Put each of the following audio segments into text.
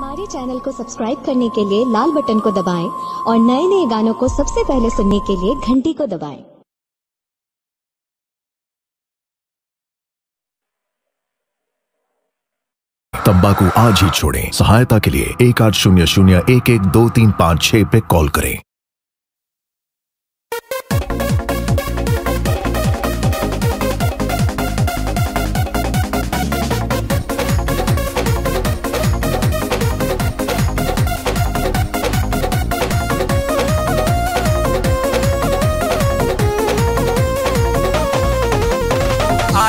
हमारे चैनल को सब्सक्राइब करने के लिए लाल बटन को दबाएँ और नए नए गानों को सबसे पहले सुनने के लिए घंटी को दबाएँ। तंबाकू आज ही छोड़ें सहायता के लिए एक आठ शून्य शून्य एक एक दो तीन पाँच छह पे कॉल करें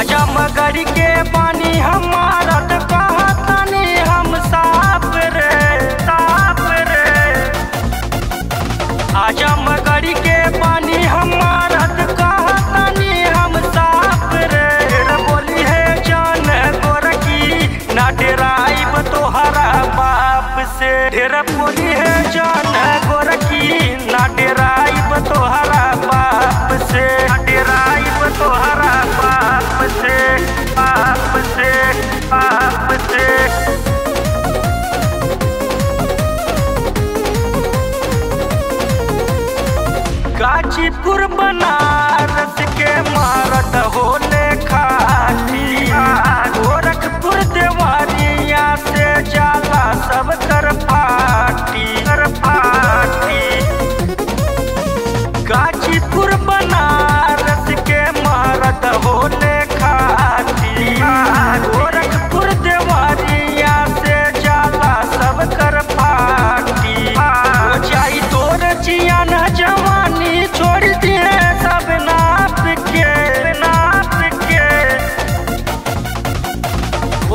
आजा मगर के पानी हमारा तो कहतनी, हम साफ़ रे साफ़ रे। आजा मगर के पानी हमारा तो कहतनी, हम साफ़ रे। बोली है जान गोरकी ना डेराइब तोहरा बाप से। ढेर बोली है जान गोरकी ना डेराइब तोहरा गाजीपुर बनारस के मारत होले खाटी गोरखपुर देवरिया से जाला सब कर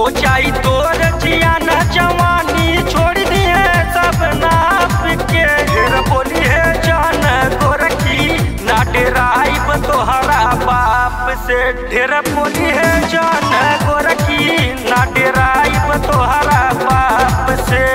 हो तो रचिया न जवानी छोड़ दिए सब नाप के। ढेर बोली, है जान गोरखी, ना डेराइब तोहरा बाप से। ढेर बोली, है जान गोरखी, ना डेराइब तोहरा बाप से।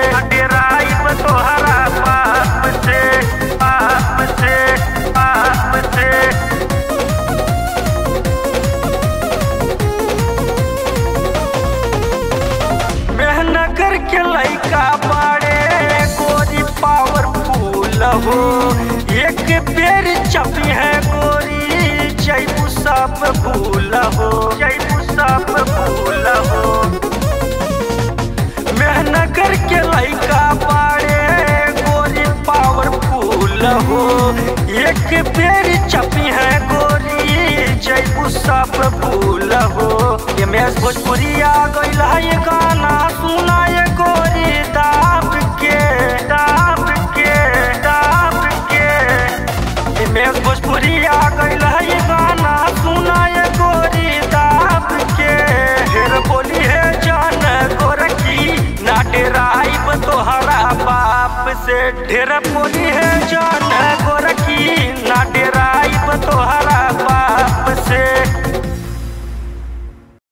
मेहनगर के लइका बाड़े। गोरी पावरफुल हो। एक बेर चपी है गोरी जैबू सब भूल हो। जैबू सब भूल हो। मेहनगर के लइका बाड़े, गोरी पावरफुल हो। एक बेर चपी है गोरी जैबू सब भूल हो। ये मैस भोजपुरी आ गइल है गाना सुना ढेर बोली है जान।